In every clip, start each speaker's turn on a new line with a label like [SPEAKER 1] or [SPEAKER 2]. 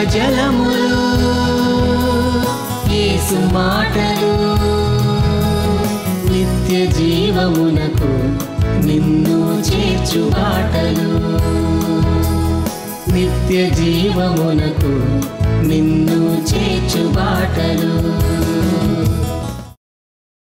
[SPEAKER 1] జీవజలములు యేసు మాటలు నిత్య జీవమునకు నిన్ను చేర్చు బాటలు. నిత్య జీవమునకు నిన్ను చేర్చు బాటలు.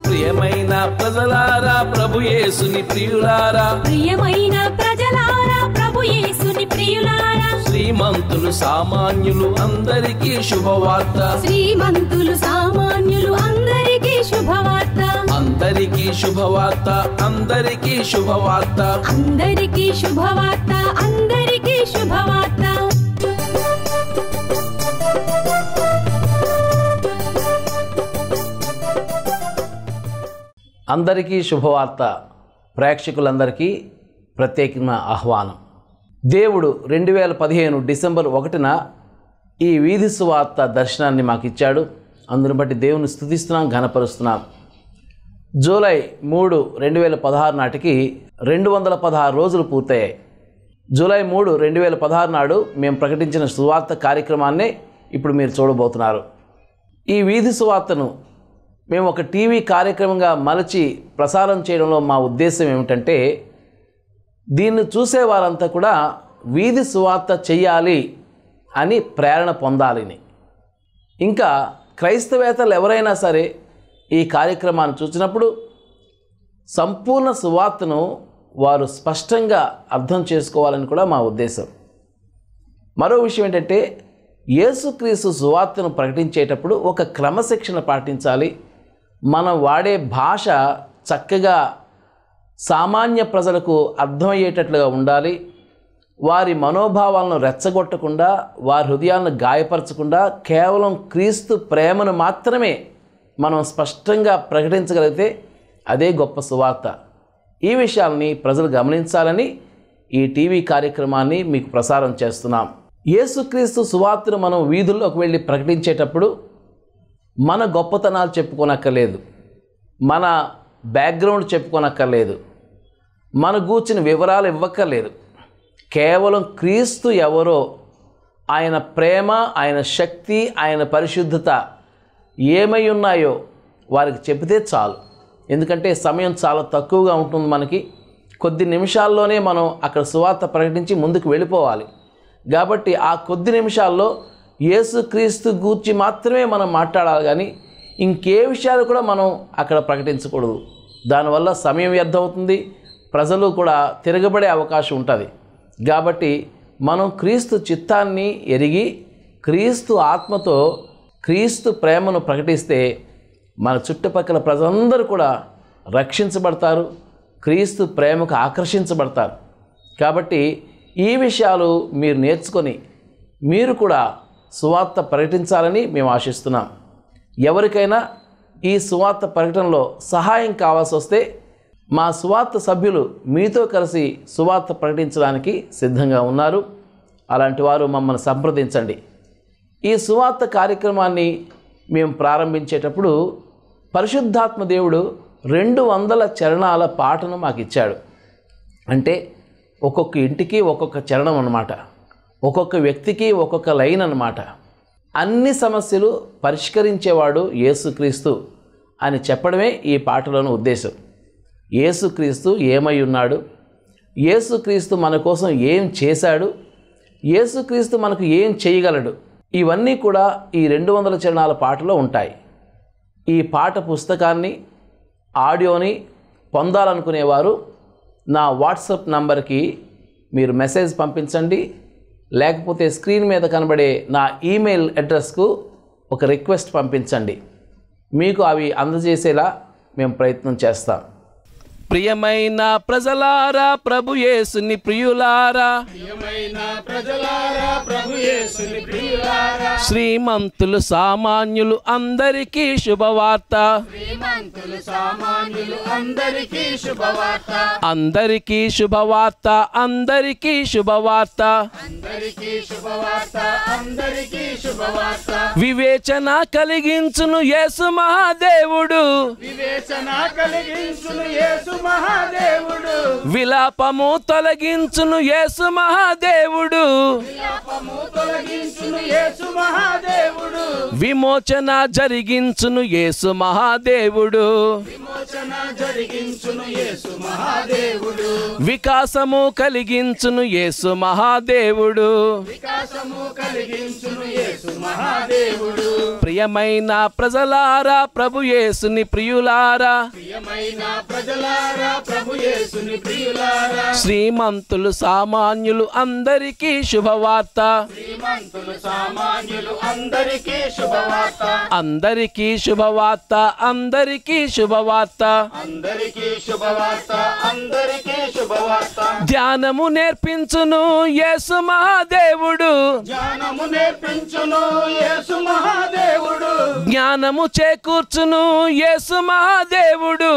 [SPEAKER 2] ప్రియమైన ప్రజలారా ప్రభు యేసుని ప్రియులారా.
[SPEAKER 3] ప్రియమైన ప్రజలారా యేసుని ప్రియులారా.
[SPEAKER 2] శ్రీమంతులు సామాన్యులు అందరికీ శుభవార్త.
[SPEAKER 3] శ్రీమంతులు సామాన్యులు అందరికీ శుభవార్త.
[SPEAKER 2] అందరికీ శుభవార్త అందరికీ శుభవార్త.
[SPEAKER 3] అందరికీ శుభవార్త అందరికీ శుభవార్త.
[SPEAKER 4] అందరికీ శుభవార్త. ప్రేక్షకులందరికీ ప్రత్యేకమైన ఆహ్వానం. దేవుడు రెండు వేల పదిహేను డిసెంబర్ ఒకటిన ఈ వీధి సువార్త దర్శనాన్ని మాకు ఇచ్చాడు. అందుని బట్టి దేవుని స్థుతిస్తున్నాం ఘనపరుస్తున్నాం. జూలై మూడు రెండు వేల పదహారు నాటికి రెండు వందల పదహారు రోజులు పూర్తయ్యాయి. జూలై మూడు రెండు వేల పదహారు నాడు మేము ప్రకటించిన సువార్త కార్యక్రమాన్నే ఇప్పుడు మీరు చూడబోతున్నారు. ఈ వీధి సువార్తను మేము ఒక టీవీ కార్యక్రమంగా మలచి ప్రసారం చేయడంలో మా ఉద్దేశం ఏమిటంటే దీన్ని చూసే వారంతా కూడా వీధి సువార్త చెయ్యాలి అని ప్రేరణ పొందాలని ఇంకా క్రైస్తవేతలు ఎవరైనా సరే ఈ కార్యక్రమాన్ని చూసినప్పుడు సంపూర్ణ సువార్తను వారు స్పష్టంగా అర్థం చేసుకోవాలని కూడా మా ఉద్దేశం. మరో విషయం ఏంటంటే యేసుక్రీస్తు సువార్తను ప్రకటించేటప్పుడు ఒక క్రమశిక్షణ పాటించాలి. మనం వాడే భాష చక్కగా సామాన్య ప్రజలకు అర్థమయ్యేటట్లుగా ఉండాలి. వారి మనోభావాలను రెచ్చగొట్టకుండా వారి హృదయాలను గాయపరచకుండా కేవలం క్రీస్తు ప్రేమను మాత్రమే మనం స్పష్టంగా ప్రకటించగలిగితే అదే గొప్ప సువార్త. ఈ విషయాల్ని ప్రజలు గమనించాలని ఈ టీవీ కార్యక్రమాన్ని మీకు ప్రసారం చేస్తున్నాం. యేసుక్రీస్తు సువార్తను మనం వీధుల్లోకి వెళ్ళి ప్రకటించేటప్పుడు మన గొప్పతనాలు చెప్పుకోనక్కర్లేదు. మన బ్యాక్గ్రౌండ్ చెప్పుకోనక్కర్లేదు. మన గూర్చిన వివరాలు ఇవ్వక్కర్లేదు. కేవలం క్రీస్తు ఎవరో ఆయన ప్రేమ ఆయన శక్తి ఆయన పరిశుద్ధత ఏమై ఉన్నాయో వారికి చెబితే చాలు. ఎందుకంటే సమయం చాలా తక్కువగా ఉంటుంది మనకి. కొద్ది నిమిషాల్లోనే మనం అక్కడ సువార్త ప్రకటించి ముందుకు వెళ్ళిపోవాలి. కాబట్టి ఆ కొద్ది నిమిషాల్లో యేసుక్రీస్తు గూర్చి మాత్రమే మనం మాట్లాడాలి కానీ ఇంకే విషయాలు కూడా మనం అక్కడ ప్రకటించకూడదు. దానివల్ల సమయం వ్యర్థమవుతుంది. అవుతుంది ప్రజలు కూడా తిరగబడే అవకాశం ఉంటుంది. కాబట్టి మనం క్రీస్తు చిత్తాన్ని ఎరిగి క్రీస్తు ఆత్మతో క్రీస్తు ప్రేమను ప్రకటిస్తే మన చుట్టుపక్కల ప్రజలందరూ కూడా రక్షించబడతారు క్రీస్తు ప్రేమకు ఆకర్షించబడతారు. కాబట్టి ఈ విషయాలు మీరు నేర్చుకొని మీరు కూడా సువార్త ప్రకటించాలని మేము ఆశిస్తున్నాం. ఎవరికైనా ఈ సువార్త ప్రకటనలో సహాయం కావాల్సి వస్తే మా సువార్త సభ్యులు మీతో కలిసి సువార్త ప్రకటించడానికి సిద్ధంగా ఉన్నారు. అలాంటి వారు మమ్మల్ని సంప్రదించండి. ఈ సువార్త కార్యక్రమాన్ని మేము ప్రారంభించేటప్పుడు పరిశుద్ధాత్మ దేవుడు రెండు వందల చరణాల పాటను మాకు ఇచ్చాడు అంటే ఒక్కొక్క ఇంటికి ఒక్కొక్క చరణం అన్నమాట. ఒక్కొక్క వ్యక్తికి ఒక్కొక్క లైన్ అన్నమాట. అన్ని సమస్యలు పరిష్కరించేవాడు యేసుక్రీస్తు అని చెప్పడమే ఈ పాటలోని ఉద్దేశం. యేసుక్రీస్తు ఏమై ఉన్నాడు యేసుక్రీస్తు మన కోసం ఏం చేశాడు? యేసుక్రీస్తు మనకు ఏం చేయగలడు? ఇవన్నీ కూడా ఈ రెండు వందల చరణాల పాటలో ఉంటాయి. ఈ పాట పుస్తకాన్ని ఆడియోని పొందాలనుకునేవారు నా వాట్సాప్ నంబర్కి మీరు మెసేజ్ పంపించండి. లేకపోతే స్క్రీన్ మీద కనబడే నా ఈమెయిల్ అడ్రస్కు ఒక రిక్వెస్ట్ పంపించండి. మీకు అవి అందజేసేలా మేము ప్రయత్నం చేస్తాం.
[SPEAKER 2] ప్రియమైన ప్రజలారా ప్రభు యేసుని ప్రియులారా. శ్రీమంతులు సామాన్యులు అందరికీ శుభవార్త.
[SPEAKER 5] శ్రీమంతులు సామాన్యులు అందరికీ శుభవార్త.
[SPEAKER 4] అందరికీ శుభవార్త అందరికీ శుభవార్త.
[SPEAKER 5] అందరికీ శుభవార్త అందరికీ శుభవార్త.
[SPEAKER 4] వివేచన కలిగించును యేసు మహాదేవుడు.
[SPEAKER 5] వివేచన కలిగించును యేసు మహాదేవుడు.
[SPEAKER 4] విలాపము తొలగించును యేసు మహాదేవుడు.
[SPEAKER 5] పాపము తొలగించును యేసు మహాదేవుడు.
[SPEAKER 4] విమోచన జరిగించును యేసు మహాదేవుడు.
[SPEAKER 5] విమోచన జరిగించును యేసు మహాదేవుడు.
[SPEAKER 4] వికాసము కలిగించును యేసు మహాదేవుడు.
[SPEAKER 5] వికాసము కలిగించును యేసు మహాదేవుడు.
[SPEAKER 4] ప్రియమైన ప్రజలారా ప్రభు యేసుని ప్రియులారా శ్రీమంతులు సామాన్యులు అందరికీ శుభవార్త.
[SPEAKER 5] శ్రీమంతులు సామాన్యులు అందరికీ శుభవార్త.
[SPEAKER 4] అందరికీ శుభవార్త ధ్యానము నేర్పించును యేసు మహాదేవుడు.
[SPEAKER 5] జ్ఞానము నేర్పించును యేసు మహాదేవుడు.
[SPEAKER 4] జ్ఞానము చేకూర్చును యేసు మహాదేవుడు.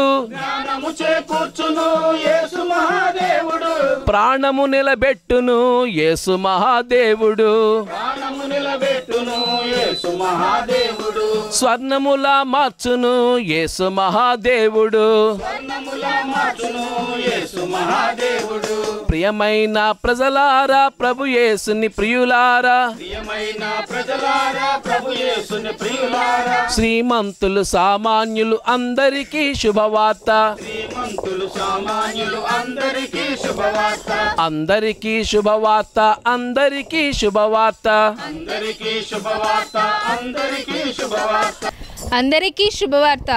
[SPEAKER 4] ప్రాణము నిలబెట్టును యేసు మహాదేవుడు. స్వర్ణములా మార్చును యేసు మహాదేవుడు. ప్రియమైన ప్రజలారా ప్రభు యేసుని ప్రియులారా.
[SPEAKER 5] ప్రియమైన ప్రజలారా ప్రభు యేసుని ప్రియులారా.
[SPEAKER 4] శ్రీమంతులు సామాన్యులు అందరికీ
[SPEAKER 5] అందరికీ శుభవార్త.
[SPEAKER 4] అందరికీ శుభవార్త అందరికీ శుభవార్త.
[SPEAKER 5] అందరికీ శుభవార్త అందరికీ శుభవార్త.
[SPEAKER 6] అందరికీ శుభవార్త.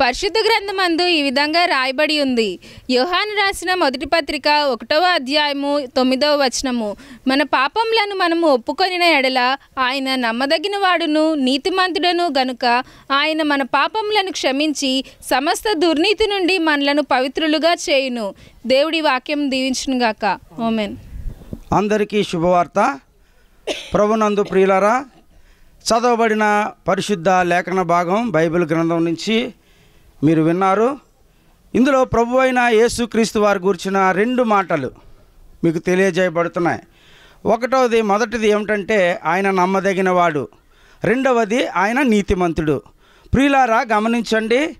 [SPEAKER 6] పరిశుద్ధ గ్రంథమందు ఈ విధంగా రాయబడి ఉంది. యోహాను రాసిన మొదటి పత్రిక ఒకటవ అధ్యాయము తొమ్మిదవ వచనము. మన పాపములను మనము ఒప్పుకొనిన ఎడల ఆయన నమ్మదగిన వాడును నీతిమంతుడను గనుక ఆయన మన పాపములను క్షమించి సమస్త దుర్నీతి నుండి మనలను పవిత్రులుగా చేయును. దేవుడి వాక్యం దీవించునుగాక ఓమెన్
[SPEAKER 7] అందరికీ శుభవార్త. ప్రభునందు ప్రియులరా చదవబడిన పరిశుద్ధ లేఖన భాగం బైబిల్ గ్రంథం నుంచి మీరు విన్నారు? ఇందులో ప్రభు అయిన యేసుక్రీస్తు వారి గురించిన రెండు మాటలు మీకు తెలియజేయబడుతున్నాయి. ఒకటవది మొదటిది ఏమిటంటే ఆయన నమ్మదగిన వాడు రెండవది ఆయన నీతిమంతుడు. ప్రియులారా గమనించండి.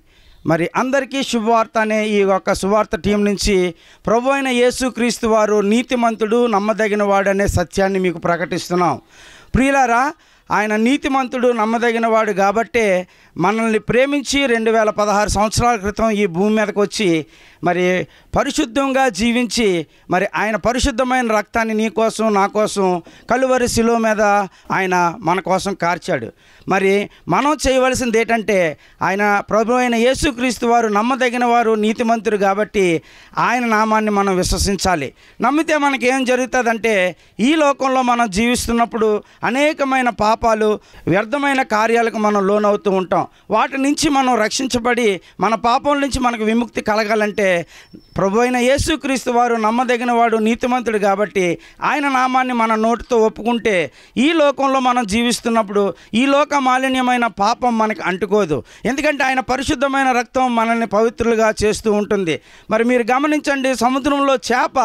[SPEAKER 7] మరి అందరికీ శుభవార్త అనే ఈ యొక్క శుభార్త టీం నుంచి ప్రభు అయిన యేసుక్రీస్తు వారు నీతిమంతుడు నమ్మదగిన వాడు అనే సత్యాన్ని మీకు ప్రకటిస్తున్నాం. ప్రియులారా ఆయన నీతిమంతుడు నమ్మదగిన వాడు కాబట్టే మనల్ని ప్రేమించి రెండు వేల పదహారు సంవత్సరాల క్రితం ఈ భూమి మీదకి వచ్చి మరి పరిశుద్ధంగా జీవించి మరి ఆయన పరిశుద్ధమైన రక్తాన్ని నీ కోసం నా కోసం కలువరి శిలువ మీద ఆయన మన కోసం కార్చాడు. మరి మనం చేయవలసింది ఏంటంటే ఆయన ప్రభు అయిన యేసుక్రీస్తు వారు నమ్మదగిన వారు నీతిమంతుడు కాబట్టి ఆయన నామాన్ని మనం విశ్వసించాలి. నమ్మితే మనకి ఏం జరుగుతుందంటే ఈ లోకంలో మనం జీవిస్తున్నప్పుడు అనేకమైన పాపాలు వ్యర్థమైన కార్యాలకు మనం లోనవుతూ ఉంటాం. వాటి నుంచి మనం రక్షించబడి మన పాపం నుంచి మనకు విముక్తి కలగాలంటే ప్రభు అయిన యేసుక్రీస్తు వారు నమ్మదగిన వాడు నీతిమంతుడు కాబట్టి ఆయన నామాన్ని మన నోటితో ఒప్పుకుంటే ఈ లోకంలో మనం జీవిస్తున్నప్పుడు ఈ లోక మాలిన్యమైన పాపం మనకి అంటుకోదు. ఎందుకంటే ఆయన పరిశుద్ధమైన రక్తం మనల్ని పవిత్రులుగా చేస్తూ ఉంటుంది. మరి మీరు గమనించండి సముద్రంలో చేప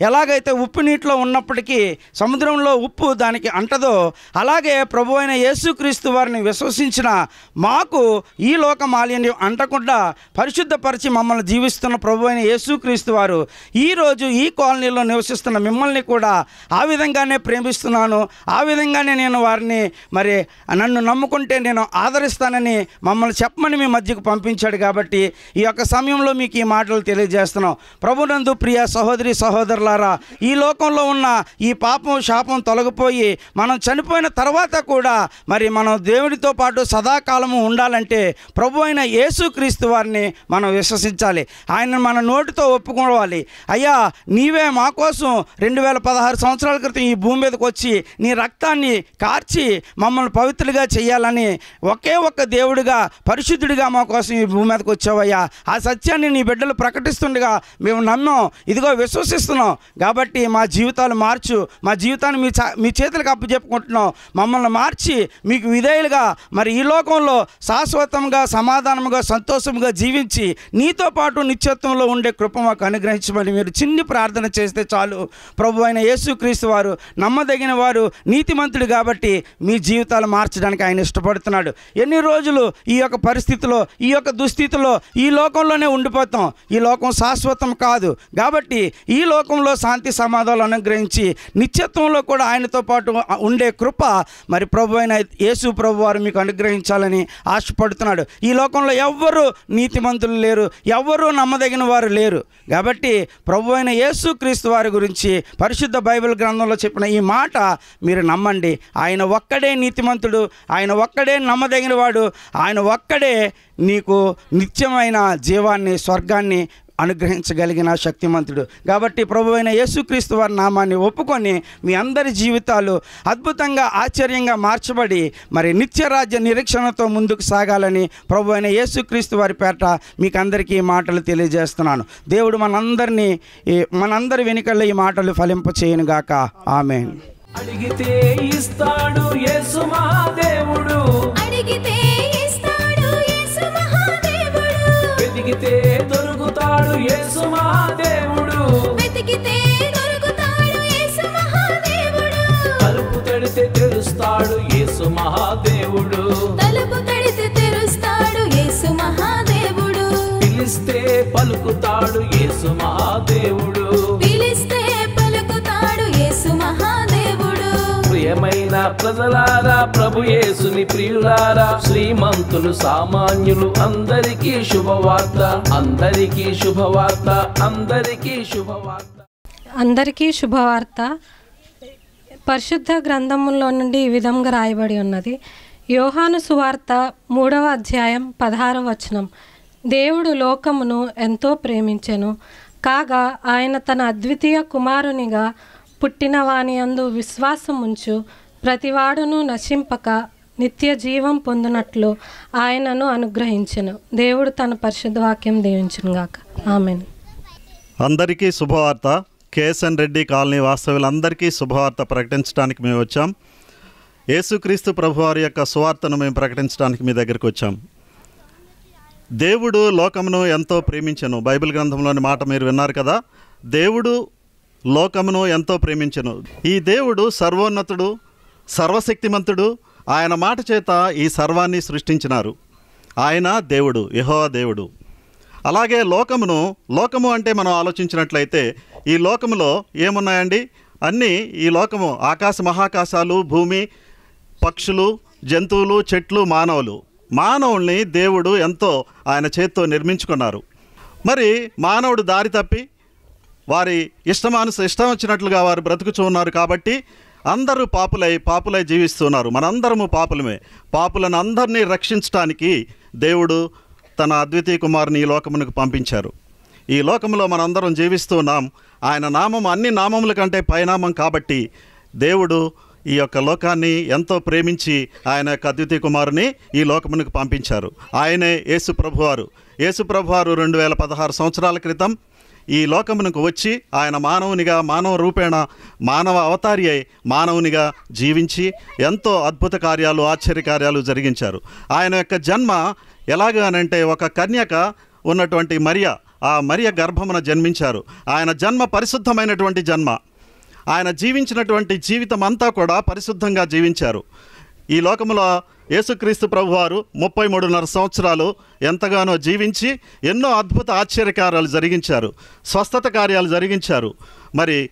[SPEAKER 7] ఎలాగైతే ఉప్పు నీటిలో ఉన్నప్పటికీ సముద్రంలో ఉప్పు దానికి అంటదో అలాగే ప్రభు అయిన యేసుక్రీస్తు వారిని విశ్వసించిన మాకు ఈ లోక మాలిన్యం అంటకుండా పరిశుద్ధపరిచి మమ్మల్ని జీవిస్తున్న ప్రభు అయిన యేసుక్రీస్తు వారు ఈరోజు ఈ కాలనీలో నివసిస్తున్న మిమ్మల్ని కూడా ఆ విధంగానే ప్రేమిస్తున్నాను. ఆ విధంగానే నేను వారిని మరి నన్ను నమ్ముకుంటే నేను ఆదరిస్తానని మమ్మల్ని చెప్పమని మీ మధ్యకు పంపించాడు కాబట్టి ఈ యొక్క సమయంలో మీకు ఈ మాటలు తెలియజేస్తున్నాం. ప్రభునందు ప్రియ సహోదరి సహోదరులారా ఈ లోకంలో ఉన్న ఈ పాపం శాపం తొలగిపోయి మనం చనిపోయిన తర్వాత కూడా మరి మనం దేవుడితో పాటు సదాకాలము ఉండాలంటే ప్రభు అయిన యేసుక్రీస్తు వారిని మనం విశ్వసించాలి. ఆయన మన నోటితో ఒప్పుకోవాలి. అయ్యా నీవే మా కోసం రెండు వేల పదహారు సంవత్సరాల క్రితం ఈ భూమి మీదకి వచ్చి నీ రక్తాన్ని కార్చి మమ్మల్ని పవిత్రులుగా చేయాలని ఒకే ఒక్క దేవుడిగా పరిశుద్ధుడిగా మా కోసం ఈ భూమి మీదకి వచ్చావయ్యా. ఆ సత్యాన్ని నీ బిడ్డలు ప్రకటిస్తుండగా మేము నమ్మాం. ఇదిగో విశ్వసిస్తున్నాం. కాబట్టి మా జీవితాలు మార్చు. మా జీవితాన్ని మీ చా- మీ చేతులకు అప్పు చెప్పుకుంటున్నాం. మమ్మల్ని మార్చి మీకు విధేయులుగా మరి ఈ లోకంలో శాశ్వతంగా సమాధానంగా సంతోషంగా జీవించి నీతో పాటు జీవితంలో ఉండే కృప మాకు అనుగ్రహించమని మీరు చిన్ని ప్రార్థన చేస్తే చాలు. ప్రభు అయిన యేసుక్రీస్తు వారు నమ్మదగిన వారు నీతిమంతుడు కాబట్టి మీ జీవితాలు మార్చడానికి ఆయన ఇష్టపడుతున్నాడు. ఎన్ని రోజులు ఈ యొక్క పరిస్థితిలో ఈ యొక్క దుస్థితిలో ఈ లోకంలోనే ఉండిపోతాం. ఈ లోకం శాశ్వతం కాదు. కాబట్టి ఈ లోకంలో శాంతి సమాధానాలు అనుగ్రహించి నిత్యత్వంలో కూడా ఆయనతో పాటు ఉండే కృప మరి ప్రభు అయిన యేసు ప్రభు వారు మీకు అనుగ్రహించాలని ఆశపడుతున్నాడు. ఈ లోకంలో ఎవ్వరూ నీతిమంతులు లేరు. ఎవ్వరూ నమ్మదగిన వారు లేరు. కాబట్టి ప్రభు అయిన యేసు క్రీస్తు వారి గురించి పరిశుద్ధ బైబిల్ గ్రంథంలో చెప్పిన ఈ మాట మీరు నమ్మండి. ఆయన ఒక్కడే నీతిమంతుడు ఆయన ఒక్కడే నమ్మదగిన వాడు ఆయన ఒక్కడే నీకు నిత్యమైన జీవాన్ని స్వర్గాన్ని అనుగ్రహించగలిగిన శక్తిమంతుడు. కాబట్టి ప్రభు అయిన యేసుక్రీస్తు వారి నామాన్ని ఒప్పుకొని మీ అందరి జీవితాలు అద్భుతంగా ఆశ్చర్యంగా మార్చబడి మరి నిత్యరాజ్య నిరీక్షణతో ముందుకు సాగాలని ప్రభు అయిన యేసుక్రీస్తు వారి పేట మీకు అందరికీ ఈ మాటలు తెలియజేస్తున్నాను. దేవుడు మనందరినీ ఈ- మనందరి వెనుకల్లో ఈ మాటలు ఫలింప చేయనుగాక ఆమె
[SPEAKER 2] అడిగితే ఇస్తాడు యేసు మహాదేవుడు.
[SPEAKER 3] అడిగితే ఇస్తాడు యేసు మహాదేవుడు.
[SPEAKER 2] వెతికితే దొరుకుతాడు యేసు మహాదేవుడు.
[SPEAKER 3] వెతికితే దొరుకుతాడు యేసు మహాదేవుడు.
[SPEAKER 2] తలుపు తడితే తెలుస్తాడు యేసు మహాదేవుడు.
[SPEAKER 3] తలుపు తడితే తెరుస్తాడు యేసు మహాదేవుడు.
[SPEAKER 2] పిలిస్తే పలుకుతాడు యేసు మహాదేవుడు. ప్రజలారా ప్రభు యేసుని ప్రియులారా శ్రీమంతులు సామాన్యులు అందరికీ శుభవార్త అందరికీ శుభవార్త అందరికీ శుభవార్త.
[SPEAKER 8] అందరికీ శుభవార్త. పరిశుద్ధ గ్రంథములో నుండి ఈ విధంగా రాయబడి ఉన్నది. యోహాను సువార్త మూడవ అధ్యాయం పదహారవ వచనం. దేవుడు లోకమును ఎంతో ప్రేమించెను. కాగా ఆయన తన అద్వితీయ కుమారునిగా పుట్టిన వాని అందు విశ్వాసముంచు ప్రతివాడును నశింపక నిత్య జీవం పొందినట్లు ఆయనను అనుగ్రహించను. దేవుడు తన పరిశుద్ధ వాక్యం దీవించునుగాక ఆమెను.
[SPEAKER 9] అందరికీ శుభవార్త. కేఎస్ఎన్ రెడ్డి కాలనీ వాస్తవ్యులందరికీ శుభవార్త ప్రకటించడానికి మేము వచ్చాం. యేసుక్రీస్తు ప్రభువారి యొక్క సువార్తను మేము ప్రకటించడానికి మీ దగ్గరికి వచ్చాం. దేవుడు లోకమును ఎంతో ప్రేమించను. బైబిల్ గ్రంథంలోని మాట మీరు విన్నారు కదా? దేవుడు లోకమును ఎంతో ప్రేమించను. ఈ దేవుడు సర్వోన్నతుడు సర్వశక్తిమంతుడు ఆయన మాట చేత ఈ సర్వాన్ని సృష్టించినారు. ఆయన దేవుడు యెహోవా దేవుడు. అలాగే లోకమును లోకము అంటే మనం ఆలోచించినట్లయితే ఈ లోకములో ఏమున్నాయండి? అన్నీ ఈ లోకము ఆకాశ మహాకాశాలు భూమి పక్షులు జంతువులు చెట్లు మానవులు. మానవుల్ని దేవుడు ఎంతో ఆయన చేత్తో నిర్మించుకున్నారు. మరి మానవుడు దారి తప్పి వారి ఇష్టమాను ఇష్టం వచ్చినట్లుగా వారు బ్రతుకుచూ ఉన్నారు కాబట్టి అందరూ పాపులై పాపులై జీవిస్తున్నారు. మనందరము పాపులమే. పాపులను అందరినీ రక్షించటానికి దేవుడు తన అద్వితీయ కుమారుని ఈ లోకమునకు పంపించారు. ఈ లోకంలో మనందరం జీవిస్తున్నాం ఆయన నామం అన్ని నామముల కంటే పైనామం కాబట్టి దేవుడు ఈ యొక్క లోకాన్ని ఎంతో ప్రేమించి ఆయన యొక్క అద్వితీయ కుమారుని ఈ లోకమునకు పంపించారు. ఆయనే యేసు ప్రభువారు యేసు ప్రభువారు రెండు వేల పదహారు సంవత్సరాల క్రితం ఈ లోకమునకు వచ్చి ఆయన మానవునిగా మానవ రూపేణ మానవ అవతారి అయి మానవునిగా జీవించి ఎంతో అద్భుత కార్యాలు ఆశ్చర్య కార్యాలు జరిగించారు. ఆయన యొక్క జన్మ ఎలాగనంటే ఒక కన్యక ఉన్నటువంటి మరియ ఆ మరియ గర్భమున జన్మించారు. ఆయన జన్మ పరిశుద్ధమైనటువంటి జన్మ. ఆయన జీవించినటువంటి జీవితం అంతా కూడా పరిశుద్ధంగా జీవించారు. ఈ లోకములో యేసుక్రీస్తు ప్రభువారు ముప్పై మూడున్నర సంవత్సరాలు ఎంతగానో జీవించి ఎన్నో అద్భుత ఆశ్చర్యకార్యాలు జరిగించారు స్వస్థత కార్యాలు జరిగించారు. మరి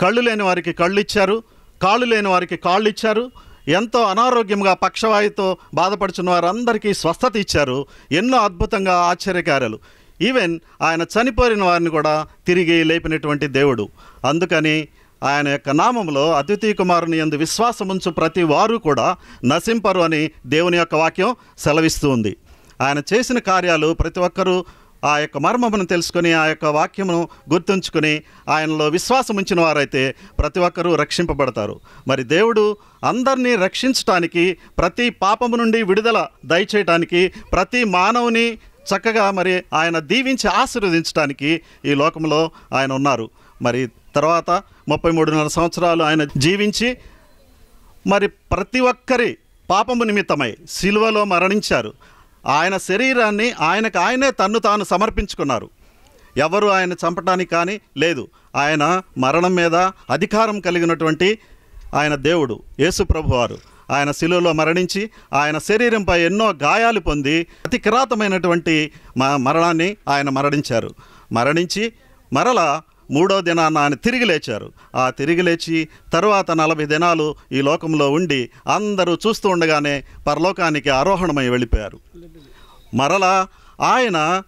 [SPEAKER 9] కళ్ళు లేని వారికి కళ్ళు ఇచ్చారు కాళ్ళు లేని వారికి కాళ్ళు ఇచ్చారు ఎంతో అనారోగ్యంగా పక్షవాయుతో బాధపడుచున్న వారందరికీ స్వస్థత ఇచ్చారు. ఎన్నో అద్భుతంగా ఆశ్చర్యకార్యాలు. ఈవెన్ ఆయన చనిపోయిన వారిని కూడా తిరిగి లేపినటువంటి దేవుడు. అందుకని ఆయన యొక్క నామంలో అతిథి కుమారుని ఎందు విశ్వాసముంచు ప్రతి వారు కూడా నశింపరు అని దేవుని యొక్క వాక్యం సెలవిస్తూ ఉంది. ఆయన చేసిన కార్యాలు ప్రతి ఒక్కరూ ఆ యొక్క మర్మమును తెలుసుకొని ఆ యొక్క వాక్యమును గుర్తుంచుకొని ఆయనలో విశ్వాసం ఉంచిన వారైతే ప్రతి ఒక్కరూ రక్షింపబడతారు. మరి దేవుడు అందరినీ రక్షించటానికి ప్రతి పాపము నుండి విడుదల దయచేయటానికి ప్రతి మానవుని చక్కగా మరి ఆయన దీవించి ఆశీర్వదించడానికి ఈ లోకంలో ఆయన ఉన్నారు. మరి తర్వాత ముప్పై మూడున్నర సంవత్సరాలు ఆయన జీవించి మరి ప్రతి ఒక్కరి పాపము నిమిత్తమై సిలువలో మరణించారు. ఆయన శరీరాన్ని ఆయనకు ఆయనే తన్ను తాను సమర్పించుకున్నారు. ఎవరు ఆయన చంపడానికి కానీ లేదు. ఆయన మరణం మీద అధికారం కలిగినటువంటి ఆయన దేవుడు యేసు ప్రభువారు. ఆయన శిలువలో మరణించి ఆయన శరీరంపై ఎన్నో గాయాలు పొంది అతి కిరాతమైనటువంటి మరణాన్ని ఆయన మరణించారు. మరణించి మరలా మూడో దినాన ఆయన తిరిగి లేచారు. ఆ తిరిగి లేచి తరువాత నలభై దినాలు ఈ లోకంలో ఉండి అందరూ చూస్తూ ఉండగానే పరలోకానికి ఆరోహణమై వెళ్ళిపోయారు. మరలా ఆయన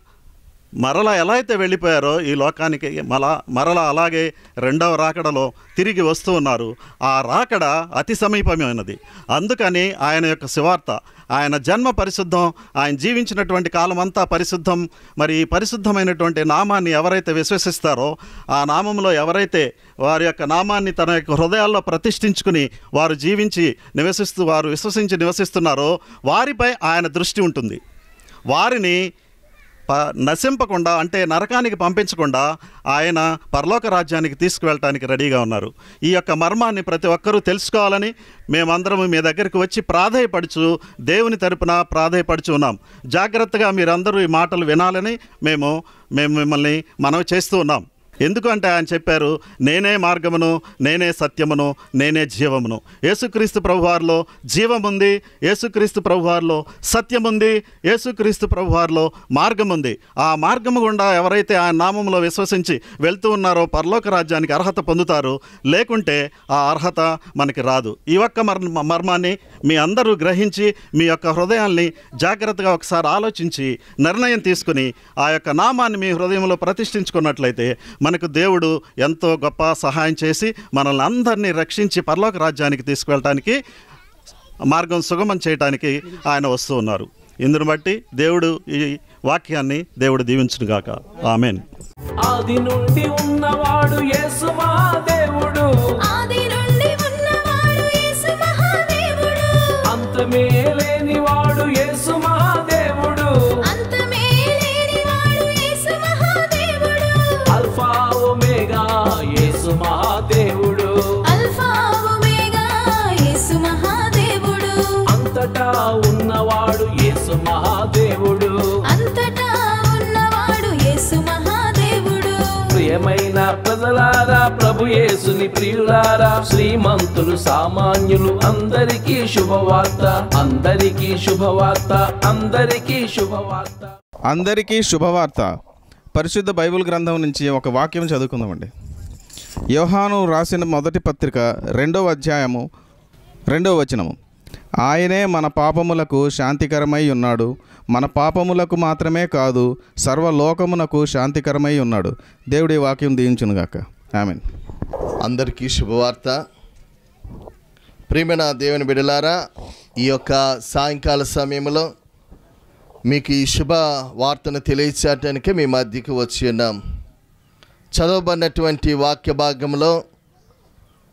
[SPEAKER 9] మరలా ఎలా అయితే వెళ్ళిపోయారో ఈ లోకానికి మల మరలా అలాగే రెండవ రాకడలో తిరిగి వస్తూ ఉన్నారు. ఆ రాకడ అతి సమీపమైనది. అందుకని ఆయన యొక్క శివార్త ఆయన జన్మ పరిశుద్ధం ఆయన జీవించినటువంటి కాలం అంతా పరిశుద్ధం మరి ఈ పరిశుద్ధమైనటువంటి నామాన్ని ఎవరైతే విశ్వసిస్తారో ఆ నామంలో ఎవరైతే వారి యొక్క నామాన్ని తన యొక్క హృదయాల్లో ప్రతిష్ఠించుకుని వారు జీవించి నివసిస్తూ వారు విశ్వసించి నివసిస్తున్నారో వారిపై ఆయన దృష్టి ఉంటుంది. వారిని ప నశింపకుండా అంటే నరకానికి పంపించకుండా ఆయన పరలోక రాజ్యానికి తీసుకువెళ్ళటానికి రెడీగా ఉన్నారు. ఈ యొక్క మర్మాన్ని ప్రతి ఒక్కరూ తెలుసుకోవాలని మేమందరం మీ దగ్గరికి వచ్చి ప్రాధేయపడుచు దేవుని తరపున ప్రాధేయపడుచు ఉన్నాం. జాగ్రత్తగా మీరందరూ ఈ మాటలు వినాలని మేము మేము మిమ్మల్ని మనవి చేస్తూ ఉన్నాం. ఎందుకంటే ఆయన చెప్పారు నేనే మార్గమును నేనే సత్యమును నేనే జీవమును. యేసుక్రీస్తు ప్రభువారిలో జీవముంది యేసుక్రీస్తు ప్రభువారిలో సత్యముంది యేసుక్రీస్తు ప్రభువారిలో మార్గముంది. ఆ మార్గము గుండా ఎవరైతే ఆ నామంలో విశ్వసించి వెళ్తూ ఉన్నారో పరలోక రాజ్యానికి అర్హత పొందుతారు. లేకుంటే ఆ అర్హత మనకి రాదు. ఈ ఒక్క మర్మ మర్మాన్ని మీ అందరూ గ్రహించి మీ యొక్క హృదయాల్ని జాగ్రత్తగా ఒకసారి ఆలోచించి నిర్ణయం తీసుకుని ఆ యొక్క నామాన్ని మీ హృదయంలో ప్రతిష్ఠించుకున్నట్లయితే మనకు దేవుడు ఎంతో గొప్ప సహాయం చేసి మనల్ని అందరినీ రక్షించి పరలోక రాజ్యానికి తీసుకువెళ్ళటానికి మార్గం సుగమం చేయటానికి ఆయన వస్తూ ఉన్నారు. ఇందును బట్టి దేవుడు ఈ వాక్యాన్ని దేవుడు దీవించునుగాక. ఆమెన్.
[SPEAKER 2] ఆది నుండి ఉన్నవాడు యేసు మహాదేవుడు.
[SPEAKER 3] ఆది నుండి ఉన్నవాడు యేసు మహాదేవుడు.
[SPEAKER 2] అంతమే యేసు మహాదేవుడు. అంతటా ఉన్నవాడు యేసు మహాదేవుడు. ప్రియమైన ప్రజలారా ప్రభు యేసుని ప్రియులారా శ్రీమంతులు సామాన్యులు అందరికీ శుభవార్త అందరికీ శుభవార్త అందరికీ శుభవార్త.
[SPEAKER 10] అందరికీ శుభవార్త. పరిశుద్ధ బైబిల్ గ్రంథం నుంచి ఒక వాక్యం చదువుకుందామండి. యోహాను రాసిన మొదటి పత్రిక రెండవ అధ్యాయము రెండవ వచనము. ఆయనే మన పాపములకు శాంతికరమై ఉన్నాడు. మన పాపములకు మాత్రమే కాదు సర్వలోకమునకు శాంతికరమై ఉన్నాడు. దేవుడి వాక్యం దీయించునుగాక ఆమెన్.
[SPEAKER 11] అందరికీ శుభవార్త. ప్రియమైన దేవుని బిడలారా ఈ యొక్క సాయంకాల సమయంలో మీకు ఈ శుభ వార్తను తెలియచేయటానికి మీ మధ్యకి వచ్చి ఉన్నాం. చదవబడినటువంటి వాక్య భాగంలో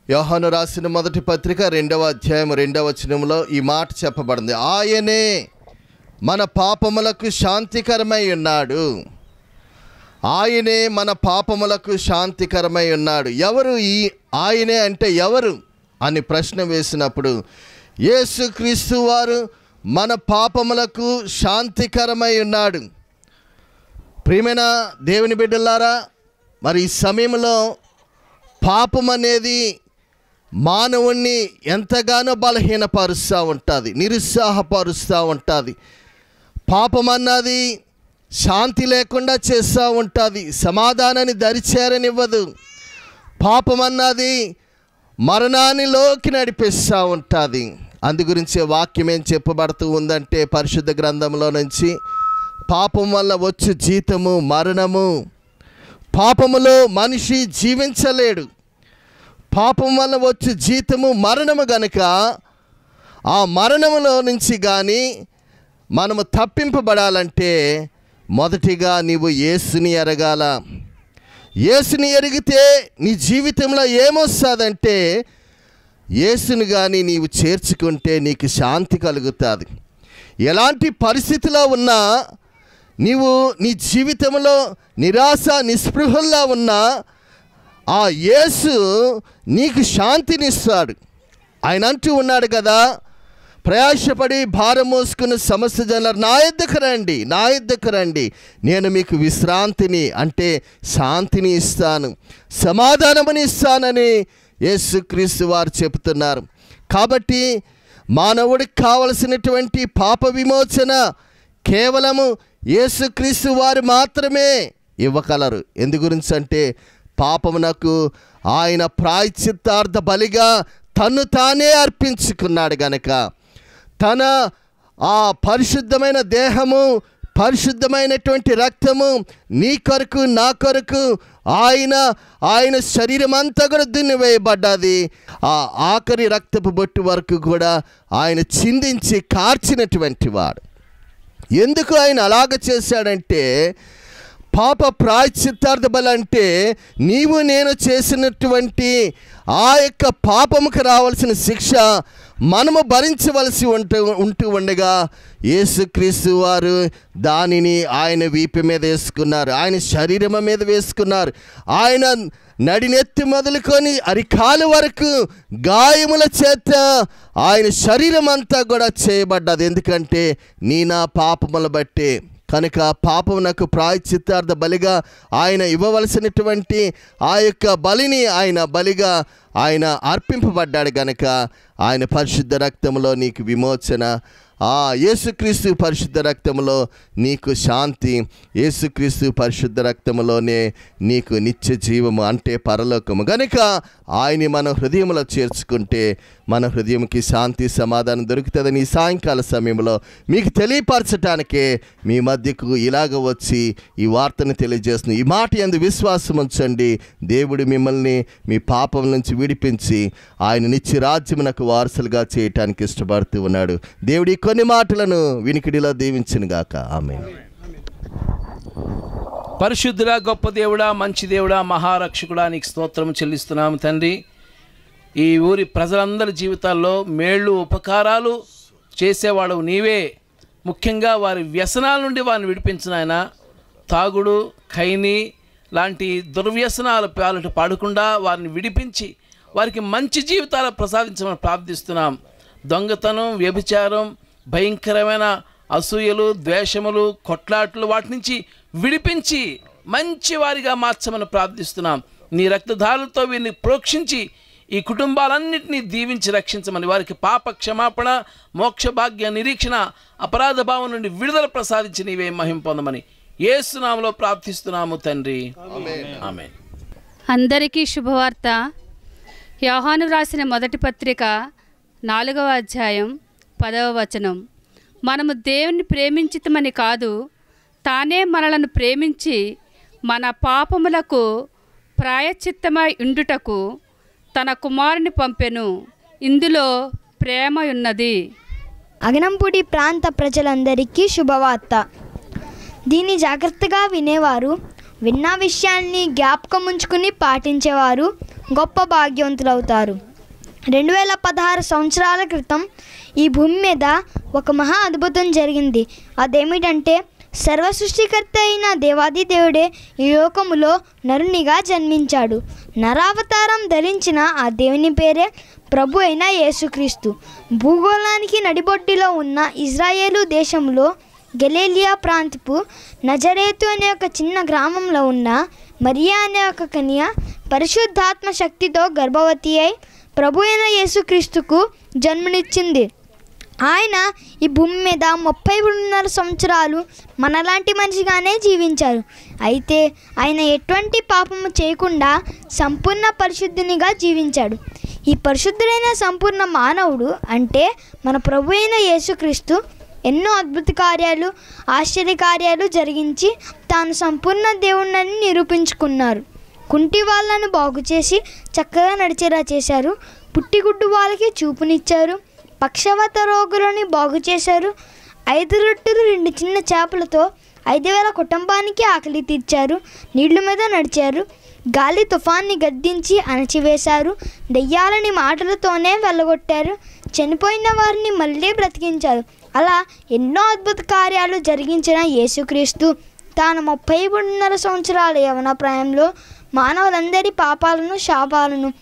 [SPEAKER 11] యోహాను రాసిన మొదటి పత్రిక రెండవ అధ్యాయం రెండవ వచనంలో ఈ మాట చెప్పబడింది. ఆయనే మన పాపములకు శాంతికరమై ఉన్నాడు. ఆయనే మన పాపములకు శాంతికరమై ఉన్నాడు. ఎవరు ఈ ఆయనే అంటే ఎవరు? అని ప్రశ్న వేసినప్పుడు యేసుక్రీస్తు వారు మన పాపములకు శాంతికరమై ఉన్నాడు. ప్రియమైన దేవుని బిడ్డలారా మరి ఈ సమయంలో పాపం అనేది మానవుణ్ణి ఎంతగానో బలహీనపరుస్తూ ఉంటుంది నిరుత్సాహపరుస్తూ ఉంటుంది. పాపం అన్నది శాంతి లేకుండా చేస్తూ ఉంటుంది సమాధానాన్ని దరిచేరనివ్వదు. పాపం అన్నది మరణానిలోకి నడిపిస్తూ ఉంటుంది. అందు గురించి వాక్యం ఏం చెప్పబడుతూ ఉందంటే పరిశుద్ధ గ్రంథంలో నుంచి పాపం వల్ల వచ్చు జీతము మరణము. పాపములో మనిషి జీవించలేడు. పాపం వల్ల వచ్చే జీతము మరణము గనుక ఆ మరణములో నుంచి కానీ మనము తప్పింపబడాలంటే మొదటిగా నీవు యేసుని ఎరగాల. యేసుని ఎరిగితే నీ జీవితంలో ఏమొస్తుందంటే యేసుని కానీ నీవు చేర్చుకుంటే నీకు శాంతి కలుగుతుంది. ఎలాంటి పరిస్థితిలో ఉన్నా నీవు నీ జీవితంలో నిరాశ నిస్పృహల్లో ఉన్నా ఆ యేసు నీకు శాంతినిస్తాడు. ఆయన అంటూ ఉన్నాడు కదా ప్రయాసపడి భారం మోసుకున్న సమస్త జనులు నా ఎద్దకు రండి నా ఎద్దకు రండి నేను మీకు విశ్రాంతిని అంటే శాంతిని ఇస్తాను సమాధానముని ఇస్తానని యేసుక్రీస్తు వారు చెబుతున్నారు. కాబట్టి మానవుడికి కావలసినటువంటి పాప విమోచన కేవలము యేసుక్రీస్తు వారు మాత్రమే ఇవ్వగలరు. ఎందు గురించి అంటే పాపమునకు ఆయన ప్రాయశ్చిత్తార్థ బలిగా తను తానే అర్పించుకున్నాడు గనక. తన ఆ పరిశుద్ధమైన దేహము పరిశుద్ధమైనటువంటి రక్తము నీ కొరకు నా కొరకు ఆయన ఆయన శరీరం అంతా కూడా దున్నివేయబడ్డది ఆ ఆఖరి రక్తపు బొట్టు వరకు కూడా ఆయన చిందించి కార్చినటువంటి వాడు. ఎందుకు ఆయన అలాగ చేశాడంటే పాప ప్రాయశ్చిత్తార్థ బలి అంటే నీవు నేను చేసినటువంటి ఆ యొక్క పాపముకు రావాల్సిన శిక్ష మనము భరించవలసి ఉంటూ ఉంటూ ఉండగా యేసుక్రీస్తు వారు దానిని ఆయన వీపు మీద వేసుకున్నారు. ఆయన శరీరం మీద వేసుకున్నారు. ఆయన నడినెత్తి మొదలుకొని అరికాలు వరకు గాయముల చేత ఆయన శరీరం అంతా కూడా చేయబడ్డది. ఎందుకంటే నీ నా పాపముల బట్టే కనుక పాపమునకు ప్రాయచిత్తార్థ బలిగా ఆయన ఇవ్వవలసినటువంటి ఆ యొక్క బలిని ఆయన బలిగా ఆయన అర్పింపబడ్డాడు గనక. ఆయన పరిశుద్ధ రక్తంలో నీకు విమోచన ఆ యేసుక్రీస్తు పరిశుద్ధ రక్తంలో నీకు శాంతి యేసుక్రీస్తు పరిశుద్ధ రక్తంలోనే నీకు నిత్య జీవము అంటే పరలోకము. కనుక ఆయన్ని మన హృదయంలో చేర్చుకుంటే మన హృదయంకి శాంతి సమాధానం దొరుకుతుందని ఈ సాయంకాల సమయంలో మీకు తెలియపరచటానికే మీ మధ్యకు ఇలాగ వచ్చి ఈ వార్తను తెలియజేస్తుంది ఈ మాట ఎందు విశ్వాసం ఉంచండి. దేవుడు మిమ్మల్ని మీ పాపం నుంచి విడిపించి ఆయన నిత్య రాజ్యమునకు వారసులుగా చేయటానికి ఇష్టపడుతూ ఉన్నాడు. దేవుడి కొన్ని మాటలను వినికిడిలా దీవించినగాక ఆమె
[SPEAKER 2] పరిశుద్ధుడా గొప్ప దేవుడా మంచి దేవుడా మహారక్షకుడా నీకు స్తోత్రం చెల్లిస్తున్నాము తండ్రి. ఈ ఊరి ప్రజలందరి జీవితాల్లో మేళ్ళు ఉపకారాలు చేసేవాడు నీవే. ముఖ్యంగా వారి వ్యసనాల నుండి వారిని విడిపించిన ఆయన. తాగుడు ఖైని లాంటి దుర్వ్యసనాల పాలట పాడకుండా వారిని విడిపించి వారికి మంచి జీవితాలు ప్రసాదించమని ప్రార్థిస్తున్నాం. దొంగతనం వ్యభిచారం భయంకరమైన అసూయలు ద్వేషములు కొట్లాట్లు వాటి నుంచి విడిపించి మంచి వారిగా మార్చమని ప్రార్థిస్తున్నాం. నీ రక్తధారులతో వీరిని ప్రోక్షించి ఈ కుటుంబాలన్నింటినీ దీవించి రక్షించమని వారికి పాప క్షమాపణ మోక్ష భాగ్య నిరీక్షణ అపరాధ భావం నుండి విడుదల ప్రసాదించి నీవే మహిం పొందమని ఏసునామలో ప్రార్థిస్తున్నాము తండ్రి. ఆమె
[SPEAKER 12] అందరికీ శుభవార్త. యోహాను వ్రాసిన మొదటి పత్రిక నాలుగవ అధ్యాయం పదవ వచనం. మనము దేవుని ప్రేమించితమని కాదు తానే మనలను ప్రేమించి మన పాపములకు ప్రాయచిత్తమై ఉండుటకు తన కుమారుని పంపెను. ఇందులో ప్రేమ ఉన్నది.
[SPEAKER 13] అగనంపూడి ప్రాంత ప్రజలందరికీ శుభవార్త. దీన్ని జాగ్రత్తగా వినేవారు విన్న విషయాన్ని జ్ఞాపకం ఉంచుకుని పాటించేవారు గొప్ప భాగ్యవంతులవుతారు. రెండు వేల పదహారు సంవత్సరాల క్రితం ఈ భూమి మీద ఒక మహా అద్భుతం జరిగింది. అదేమిటంటే సర్వ సృష్టికర్త అయిన దేవాది దేవుడే ఈ లోకములో నరునిగా జన్మించాడు. నరావతారం ధరించిన ఆ దేవుని పేరే ప్రభు అయిన యేసుక్రీస్తు. భూగోళానికి నడిబొడ్డిలో ఉన్న ఇజ్రాయేలు దేశంలో గెలేలియా ప్రాంతపు నజరేతు అనే ఒక చిన్న గ్రామంలో ఉన్న మరియా అనే ఒక కన్య పరిశుద్ధాత్మ శక్తితో గర్భవతి అయి ప్రభు అయిన యేసుక్రీస్తుకు జన్మనిచ్చింది. ఆయన ఈ భూమి మీద ముప్పై రెండున్నర సంవత్సరాలు మనలాంటి మనిషిగానే జీవించారు. అయితే ఆయన ఎటువంటి పాపము చేయకుండా సంపూర్ణ పరిశుద్ధునిగా జీవించాడు. ఈ పరిశుద్ధుడైన సంపూర్ణ మానవుడు అంటే మన ప్రభు అయిన యేసుక్రీస్తు ఎన్నో అద్భుత కార్యాలు ఆశ్చర్య కార్యాలు జరిగించి తాను సంపూర్ణ దేవుణ్ణని నిరూపించుకున్నారు. కుంటి వాళ్ళను బాగు చేసి చక్కగా నడిచేలా చేశారు. పుట్టిగుడ్డు వాళ్ళకి చూపునిచ్చారు. పక్షవాత రోగులని బాగు చేశారు. ఐదు రొట్టెలు రెండు చిన్న చేపలతో ఐదు వేల కుటుంబానికి ఆకలి తీర్చారు. నీళ్ళ మీద నడిచారు. గాలి తుఫాన్ని గద్దించి అణచివేశారు. దెయ్యాలని మాటలతోనే వెళ్ళగొట్టారు. చనిపోయిన వారిని మళ్ళీ బ్రతికించారు. అలా ఎన్నో అద్భుత కార్యాలు జరిగించిన యేసుక్రీస్తు తాను ముప్పై మూడున్నర సంవత్సరాల యవన ప్రాయంలో మానవులందరి పాపాలను శాపాలను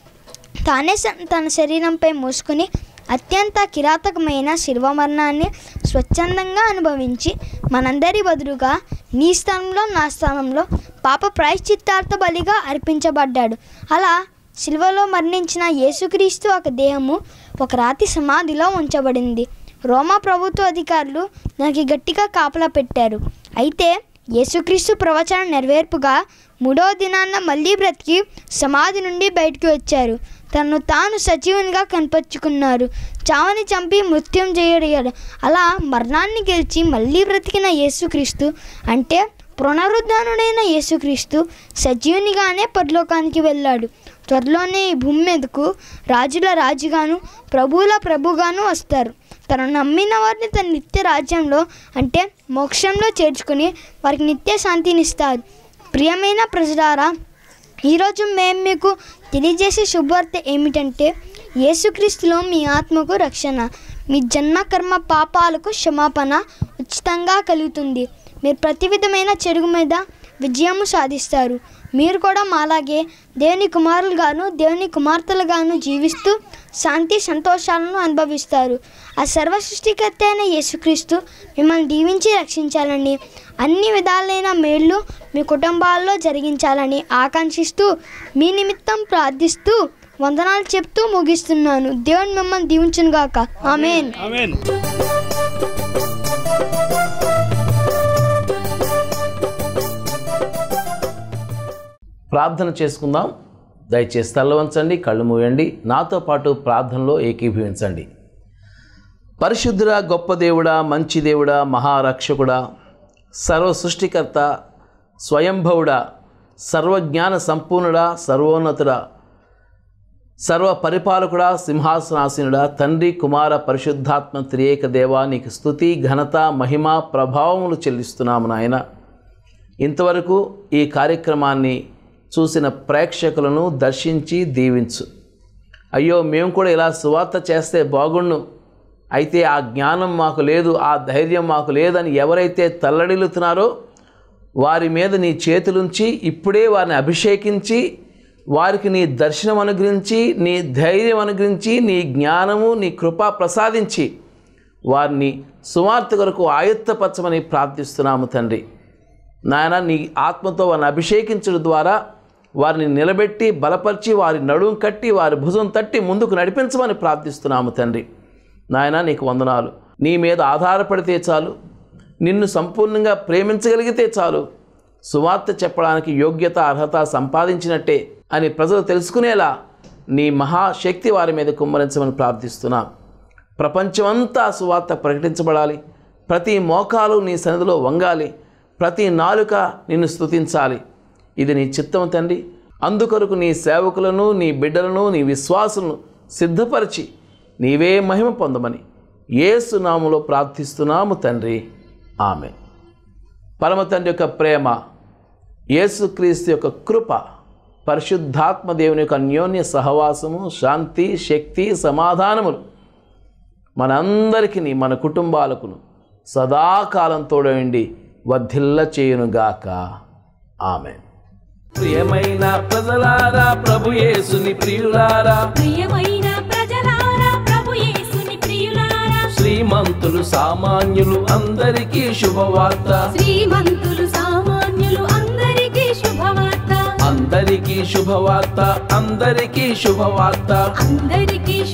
[SPEAKER 13] తానే తన శరీరంపై మూసుకుని అత్యంత కిరాతకమైన శిల్వమరణాన్ని స్వచ్ఛందంగా అనుభవించి మనందరి బదులుగా నీ స్థానంలో నా స్థానంలో పాప ప్రాయశ్చిత్తార్థ బలిగా అర్పించబడ్డాడు. అలా శిల్వలో మరణించిన యేసుక్రీస్తు ఒక దేహము ఒక రాతి సమాధిలో ఉంచబడింది. రోమా ప్రభుత్వ అధికారులు నాకు గట్టిగా కాపలా పెట్టారు. అయితే యేసుక్రీస్తు ప్రవచన నెరవేర్పుగా మూడో దినాన్న మళ్ళీ బ్రతికి సమాధి నుండి బయటికి వచ్చారు. తను తాను సజీవునిగా కనిపించుకున్నారు. చావని చంపి మృత్యం చేయడయ్యాడు అలా మరణాన్ని గెలిచి మళ్ళీ బ్రతికిన యేసుక్రీస్తు అంటే పునరుద్ధానుడైన యేసుక్రీస్తు సజీవునిగానే పరలోకానికి వెళ్ళాడు. త్వరలోనే ఈ భూమి మీదకు రాజుల రాజుగాను ప్రభువుల ప్రభుగాను వస్తారు. తను నమ్మిన వారిని తన నిత్య రాజ్యంలో అంటే మోక్షంలో చేర్చుకుని వారికి నిత్య శాంతిని ఇస్తారు ప్రియమైన ప్రజలారా ఈరోజు మేము మీకు తెలియజేసే శుభవార్త ఏమిటంటే యేసుక్రీస్తులో మీ ఆత్మకు రక్షణ మీ జన్మ కర్మ పాపాలకు క్షమాపణ ఉచితంగా కలుగుతుంది. మీరు ప్రతి విధమైన చెరుగు మీద విజయము సాధిస్తారు. మీరు కూడా మాలాగే దేవుని కుమారులుగాను దేవుని కుమార్తెలుగాను జీవిస్తూ శాంతి సంతోషాలను అనుభవిస్తారు. ఆ సర్వ సృష్టికర్త అయిన యేసుక్రీస్తు మిమ్మల్ని దీవించి రక్షించాలని అన్ని విధాలైన మేళ్ళు మీ కుటుంబాల్లో జరిగించాలని ఆకాంక్షిస్తూ మీ నిమిత్తం ప్రార్థిస్తూ వందనాలు చెప్తూ ముగిస్తున్నాను. దేవుని మిమ్మల్ని దీవించునుగాక ఆమెన్.
[SPEAKER 4] ప్రార్థన చేసుకుందాం. దయచేసి తల్ల వంచండి కళ్ళు మూయండి. నాతో పాటు ప్రార్థనలో ఏకీభవించండి. పరిశుద్ధుడా గొప్ప దేవుడా మంచి దేవుడా మహారక్షకుడా సర్వ సృష్టికర్త స్వయంభవుడా సర్వజ్ఞాన సంపూర్ణుడా సర్వోన్నతుడా సర్వ పరిపాలకుడా సింహాసనాసీనుడా తండ్రి కుమార పరిశుద్ధాత్మ త్రియేక దేవా నీకు స్థుతి ఘనత మహిమ ప్రభావములు చెల్లిస్తున్నాము నాయన. ఇంతవరకు ఈ కార్యక్రమాన్ని చూసిన ప్రేక్షకులను దర్శించి దీవించు. అయ్యో మేము కూడా ఇలా సువార్త చేస్తే బాగుండు. అయితే ఆ జ్ఞానం మాకు లేదు ఆ ధైర్యం మాకు లేదని ఎవరైతే తల్లడిల్లుతున్నారో వారి మీద నీ చేతులుంచి ఇప్పుడే వారిని అభిషేకించి వారికి నీ దర్శనం అనుగ్రహించి నీ ధైర్యం అనుగ్రహించి నీ జ్ఞానము నీ కృప ప్రసాదించి వారిని సువార్త కొరకు ఆయుత్తపరచమని ప్రార్థిస్తున్నాము తండ్రి. నాయన నీ ఆత్మతో వారిని అభిషేకించడం ద్వారా వారిని నిలబెట్టి బలపరిచి వారి నడుం కట్టి వారి భుజం తట్టి ముందుకు నడిపించమని ప్రార్థిస్తున్నాము తండ్రి. నాయన నీకు వందనాలు. నీ మీద ఆధారపడితే చాలు. నిన్ను సంపూర్ణంగా ప్రేమించగలిగితే చాలు. సువార్త చెప్పడానికి యోగ్యత అర్హత సంపాదించినట్టే అని ప్రజలు తెలుసుకునేలా నీ మహాశక్తి వారి మీద కుమ్మరించమని ప్రార్థిస్తున్నాం. ప్రపంచమంతా సువార్త ప్రకటించబడాలి. ప్రతి మోకాలు నీ సన్నిధిలో వంగాలి. ప్రతి నాలుక నిన్ను స్తుతించాలి. ఇది నీ చిత్తం తండ్రి. అందుకొరకు నీ సేవకులను నీ బిడ్డలను నీ విశ్వాసులను సిద్ధపరిచి నీవే మహిమ పొందమని యేసు నామములో ప్రార్థిస్తున్నాము తండ్రి. ఆమె పరమ తండ్రి యొక్క ప్రేమ యేసుక్రీస్తు యొక్క కృప పరిశుద్ధాత్మ దేవుని యొక్క అన్యోన్య సహవాసము శాంతి శక్తి సమాధానములు మనందరికీ మన కుటుంబాలకును సదాకాలం తోడండి వర్ధిల్ల చేయునుగాక. ఆమె ప్రియమైన ప్రజలారా ప్రభు యేసుని ప్రియులారా.
[SPEAKER 3] ప్రియమైన
[SPEAKER 4] శ్రీమంతులు సామాన్యులు అందరికీ శుభవార్త.
[SPEAKER 3] శ్రీమంతులు సామాన్యులు అందరికీ శుభవార్త.
[SPEAKER 4] అందరికీ శుభవార్త అందరికీ శుభవార్త.
[SPEAKER 3] అందరికీ